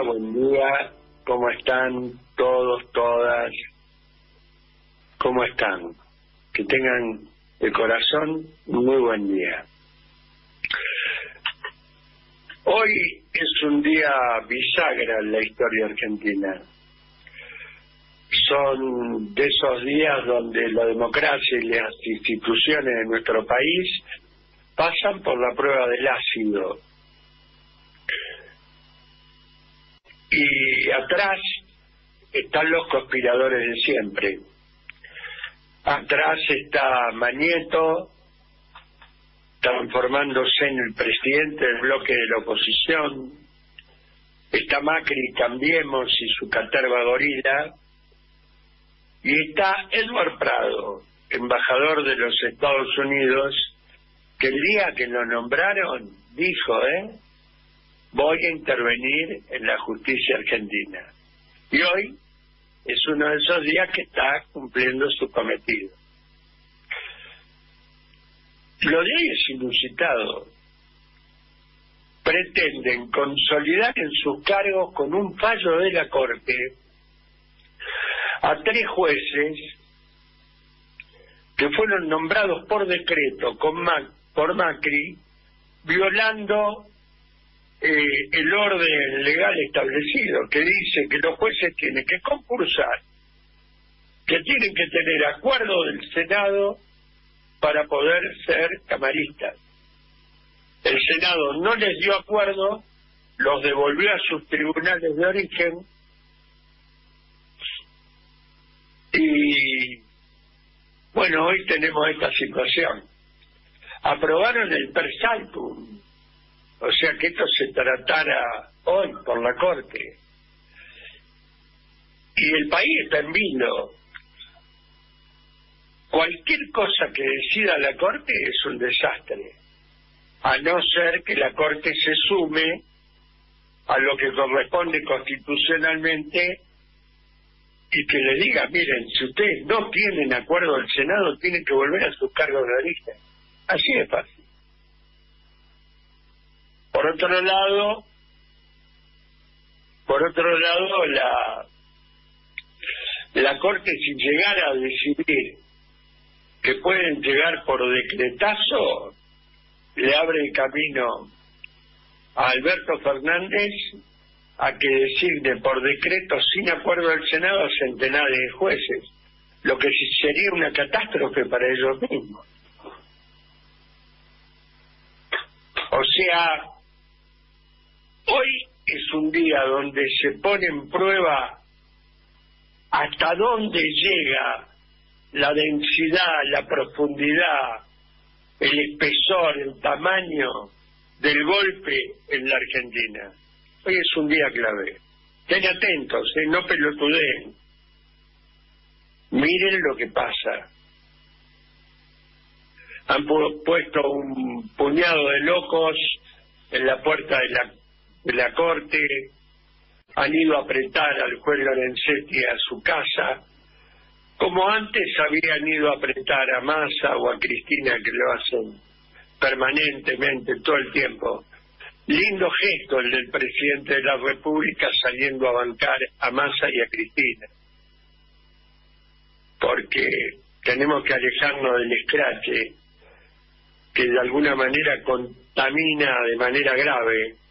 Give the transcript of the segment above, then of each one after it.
buen día. ¿Cómo están todos, todas? ¿Cómo están? Que tengan de corazón muy buen día. Hoy es un día bisagra en la historia argentina. Son de esos días donde la democracia y las instituciones de nuestro país pasan por la prueba del ácido y atrás están los conspiradores de siempre. Atrás está Manieto, transformándose en el presidente del bloque de la oposición. Está Macri, cambiemos, y su caterva gorila. Y está Edward Prado, embajador de los Estados Unidos, que el día que lo nombraron dijo, ¿eh? Voy a intervenir en la justicia argentina. Y hoy es uno de esos días que está cumpliendo su cometido. Lo de hoy es inusitado. Pretenden consolidar en sus cargos con un fallo de la Corte a tres jueces que fueron nombrados por decreto con por Macri, violando eh, el orden legal establecido, que dice que los jueces tienen que concursar, que tienen que tener acuerdo del Senado para poder ser camaristas. El Senado no les dio acuerdo, los devolvió a sus tribunales de origen y bueno, hoy tenemos esta situación. Aprobaron el persaltum, o sea que esto se tratara hoy por la Corte. Y el país está en vino. Cualquier cosa que decida la Corte es un desastre, a no ser que la Corte se sume a lo que corresponde constitucionalmente y que le diga, miren, si ustedes no tienen acuerdo del Senado, tienen que volver a sus cargos de origen. Así es fácil. Por otro lado, por otro lado, la, la Corte sin llegar a decidir que pueden llegar por decretazo, le abre el camino a Alberto Fernández a que designe por decreto sin acuerdo del Senado a centenares de jueces, lo que sería una catástrofe para ellos mismos. O sea, Hoy es un día donde se pone en prueba hasta dónde llega la densidad, la profundidad, el espesor, el tamaño del golpe en la Argentina. Hoy es un día clave. Estén atentos, ¿eh? no pelotudeen. Miren lo que pasa. Han puesto un puñado de locos en la puerta de la de la Corte, han ido a apretar al juez Lorenzetti a su casa, como antes habían ido a apretar a Massa o a Cristina, que lo hacen permanentemente, todo el tiempo. Lindo gesto el del presidente de la República saliendo a bancar a Massa y a Cristina. Porque tenemos que alejarnos del escrache que de alguna manera contamina de manera grave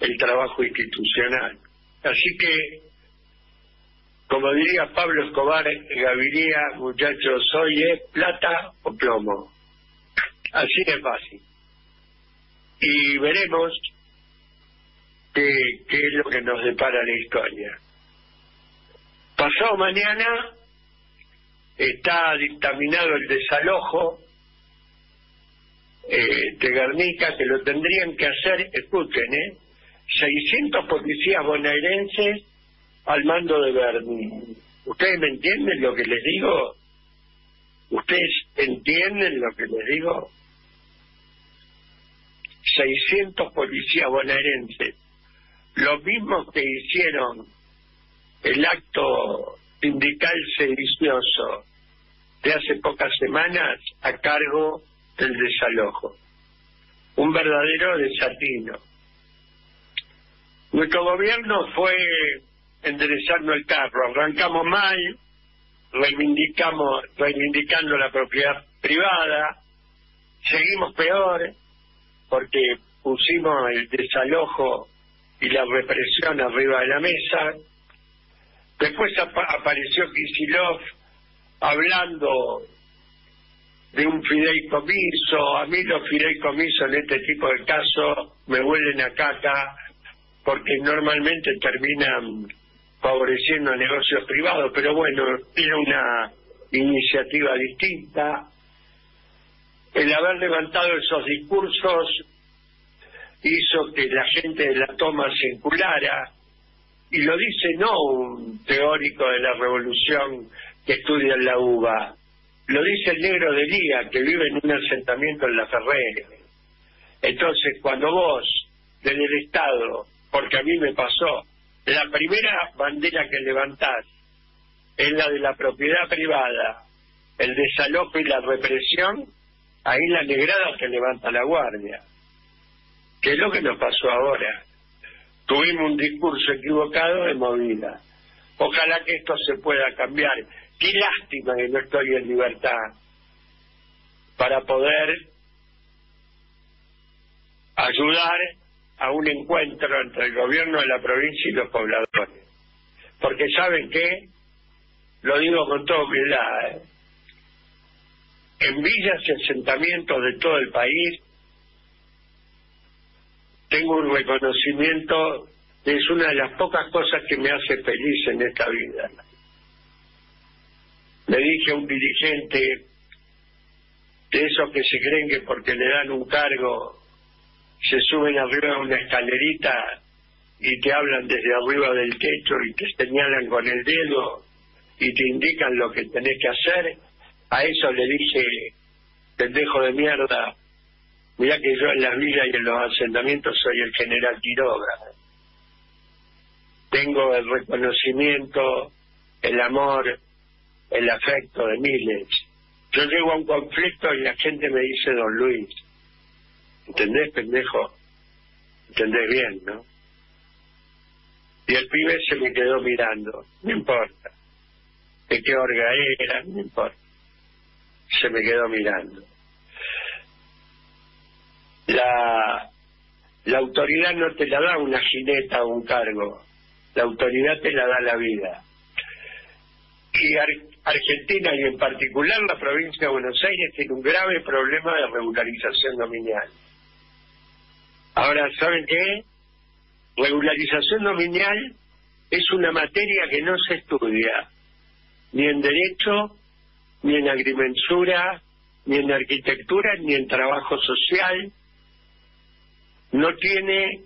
el trabajo institucional. Así que, como diría Pablo Escobar Gaviria, muchachos, hoy es plata o plomo. Así de fácil. Y veremos qué, qué es lo que nos depara la historia. Pasado mañana está dictaminado el desalojo eh, de Guernica, que lo tendrían que hacer, escuchen, ¿eh? 600 policías bonaerenses al mando de Berni. ¿Ustedes me entienden lo que les digo? ¿Ustedes entienden lo que les digo? 600 policías bonaerenses, los mismos que hicieron el acto sindical sedicioso de hace pocas semanas a cargo del desalojo. Un verdadero desatino. Nuestro gobierno fue enderezando el carro. Arrancamos mal, reivindicamos, reivindicando la propiedad privada, seguimos peor porque pusimos el desalojo y la represión arriba de la mesa. Después apareció Kisilov hablando de un fideicomiso. A mí los fideicomisos en este tipo de casos me huelen a caca porque normalmente terminan favoreciendo a negocios privados, pero bueno, era una iniciativa distinta. El haber levantado esos discursos hizo que la gente de la toma se enculara, y lo dice no un teórico de la revolución que estudia en la UBA, lo dice el negro de Lía, que vive en un asentamiento en la Ferrera. Entonces, cuando vos, desde el Estado, porque a mí me pasó, la primera bandera que levantás es la de la propiedad privada, el desalojo y la represión, ahí la negrada te levanta la guardia. ¿Qué es lo que nos pasó ahora? Tuvimos un discurso equivocado de movida. Ojalá que esto se pueda cambiar. Qué lástima que no estoy en libertad para poder ayudar a un encuentro entre el gobierno de la provincia y los pobladores. Porque saben qué, lo digo con toda humildad, ¿eh? en villas y asentamientos de todo el país tengo un reconocimiento, es una de las pocas cosas que me hace feliz en esta vida. Le dije a un dirigente de esos que se creen que porque le dan un cargo se suben arriba de una escalerita y te hablan desde arriba del techo y te señalan con el dedo y te indican lo que tenés que hacer, a eso le dije, pendejo de mierda, Mira que yo en las villas y en los asentamientos soy el general Quiroga. Tengo el reconocimiento, el amor, el afecto de miles. Yo llego a un conflicto y la gente me dice Don Luis. ¿Entendés, pendejo? ¿Entendés bien, no? Y el pibe se me quedó mirando. No importa. De qué orga era, no importa. Se me quedó mirando la, la autoridad no te la da una jineta o un cargo, la autoridad te la da la vida. Y Argentina y en particular la provincia de Buenos Aires tiene un grave problema de regularización dominial. Ahora, ¿saben qué? Regularización dominial es una materia que no se estudia ni en derecho, ni en agrimensura, ni en arquitectura, ni en trabajo social, no tiene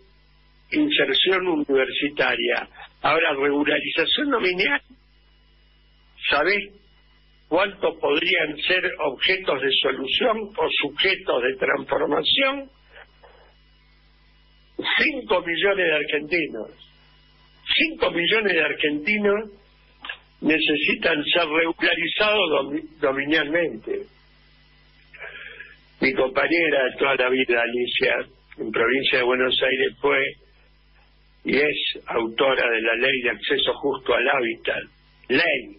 inserción universitaria. Ahora, regularización nominal, ¿sabés cuánto podrían ser objetos de solución o sujetos de transformación? Cinco millones de argentinos. Cinco millones de argentinos necesitan ser regularizados dominalmente. Mi compañera de toda la vida, Alicia, en provincia de Buenos Aires fue y es autora de la ley de acceso justo al hábitat, ley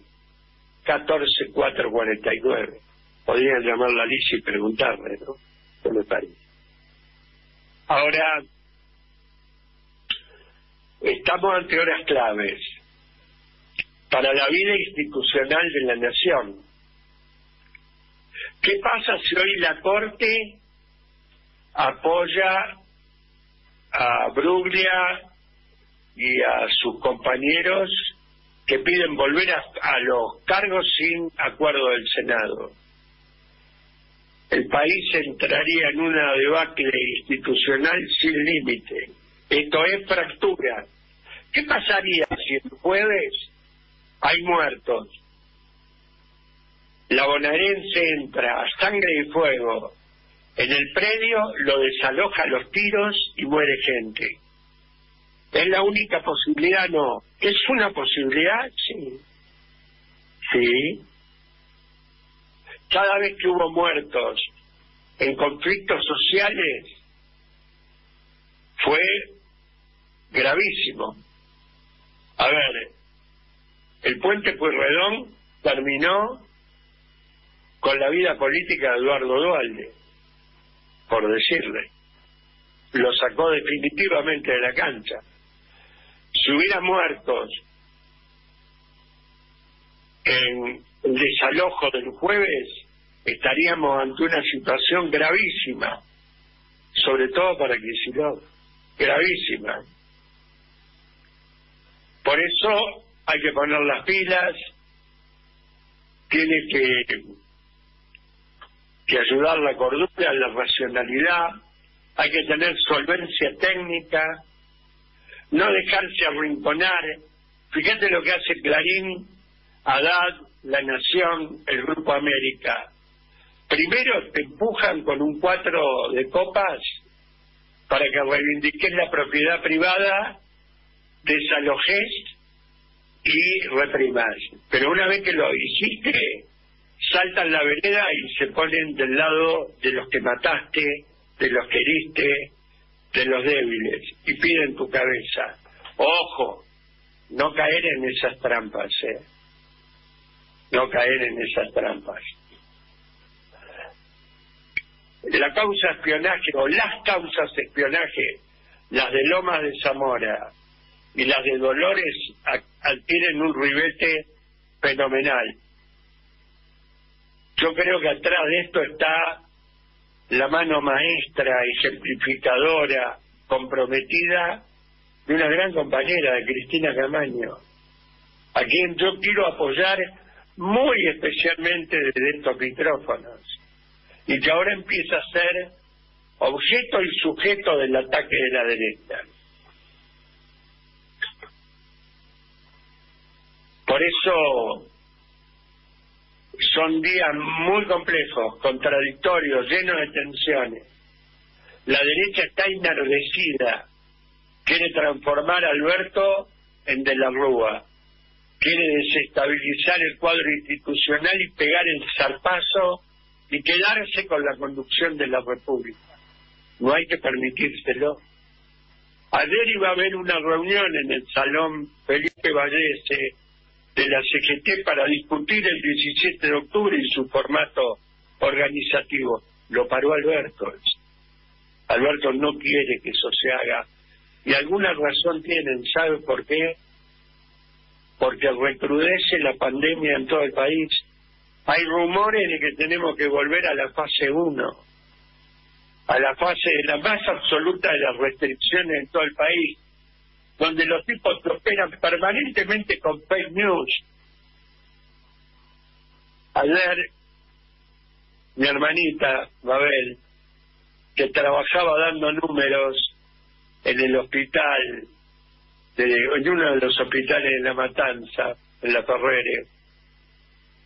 14449. Podrían llamarla Alicia y preguntarle, ¿no? ¿Qué me parece? Ahora, estamos ante horas claves para la vida institucional de la nación. ¿Qué pasa si hoy la Corte apoya a Bruglia y a sus compañeros que piden volver a, los cargos sin acuerdo del Senado. El país entraría en una debacle institucional sin límite. Esto es fractura. ¿Qué pasaría si el jueves hay muertos? La bonaerense entra a sangre y fuego en el predio lo desaloja los tiros y muere gente. ¿Es la única posibilidad? No. ¿Es una posibilidad? Sí. Sí. Cada vez que hubo muertos en conflictos sociales, fue gravísimo. A ver, el puente Pueyrredón terminó con la vida política de Eduardo Dualde, por decirle. Lo sacó definitivamente de la cancha. Si hubiera muertos en el desalojo del jueves, estaríamos ante una situación gravísima, sobre todo para Kicillof, gravísima. Por eso hay que poner las pilas, tiene que, ayudar la cordura, la racionalidad, hay que tener solvencia técnica, no dejarse arrinconar. Fíjate lo que hace Clarín, Haddad, La Nación, el Grupo América. Primero te empujan con un cuatro de copas para que reivindiques la propiedad privada, desalojes y reprimas. Pero una vez que lo hiciste, saltan la vereda y se ponen del lado de los que mataste, de los que heriste, de los débiles, y piden tu cabeza. Ojo, no caer en esas trampas, ¿eh? No caer en esas trampas. La causa espionaje o las causas espionaje, las de Lomas de Zamora y las de Dolores, adquieren un ribete fenomenal. Yo creo que atrás de esto está la mano maestra, ejemplificadora, comprometida de una gran compañera, de Cristina Camaño, a quien yo quiero apoyar muy especialmente desde estos micrófonos, y que ahora empieza a ser objeto y sujeto del ataque de la derecha. Por eso son días muy complejos, contradictorios, llenos de tensiones. La derecha está enardecida, quiere transformar a Alberto en de la Rúa, quiere desestabilizar el cuadro institucional y pegar el zarpazo y quedarse con la conducción de la República. No hay que permitírselo. Ayer iba a haber una reunión en el Salón Felipe Vallese de la CGT para discutir el 17 de octubre y su formato organizativo. Lo paró Alberto. Alberto no quiere que eso se haga. Y alguna razón tienen, ¿sabe por qué? Porque recrudece la pandemia en todo el país. Hay rumores de que tenemos que volver a la fase 1, a la fase de la más absoluta de las restricciones en todo el país donde los tipos operan permanentemente con fake news. Ayer, mi hermanita Babel, que trabajaba dando números en el hospital, de, en uno de los hospitales de La Matanza, en La Ferrere,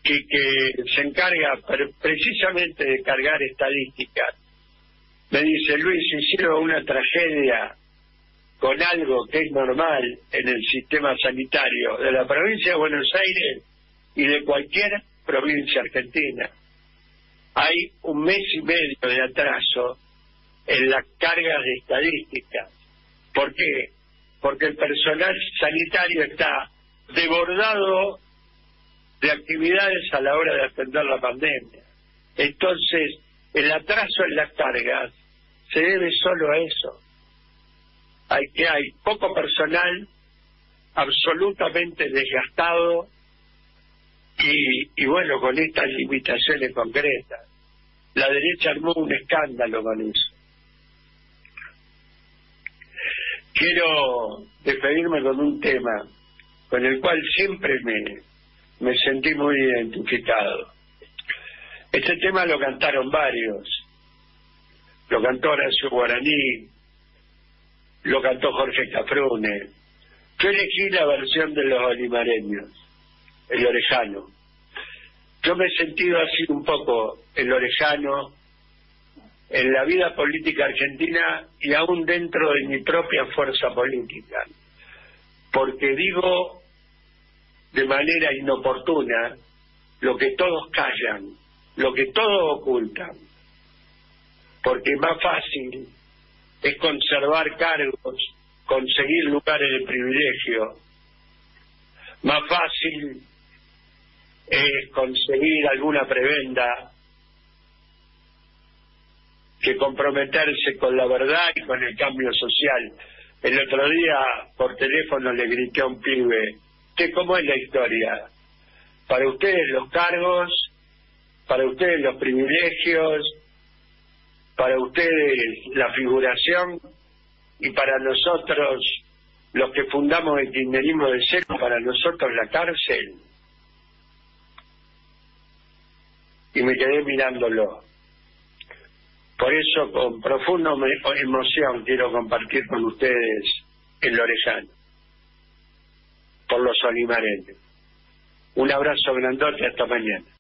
que, que se encarga precisamente de cargar estadísticas, me dice, Luis, hicieron una tragedia con algo que es normal en el sistema sanitario de la provincia de Buenos Aires y de cualquier provincia argentina. Hay un mes y medio de atraso en las cargas de estadísticas. ¿Por qué? Porque el personal sanitario está desbordado de actividades a la hora de atender la pandemia. Entonces, el atraso en las cargas se debe solo a eso hay que hay poco personal, absolutamente desgastado y, bueno, con estas limitaciones concretas. La derecha armó un escándalo con eso. Quiero despedirme con un tema con el cual siempre me, me sentí muy identificado. Este tema lo cantaron varios. Lo cantó Horacio Guaraní, lo cantó Jorge Cafrune. Yo elegí la versión de los olimareños, el orejano. Yo me he sentido así un poco el orejano en la vida política argentina y aún dentro de mi propia fuerza política, porque digo de manera inoportuna lo que todos callan, lo que todos ocultan, porque es más fácil es conservar cargos, conseguir lugares de privilegio, más fácil es conseguir alguna prebenda que comprometerse con la verdad y con el cambio social. El otro día por teléfono le grité a un pibe, ¿qué cómo es la historia? Para ustedes los cargos, para ustedes los privilegios, para ustedes la figuración y para nosotros los que fundamos el kirchnerismo de seco, para nosotros la cárcel. Y me quedé mirándolo. Por eso, con profunda emoción, quiero compartir con ustedes el Lorejano, por los olimareños. Un abrazo grandote, hasta mañana.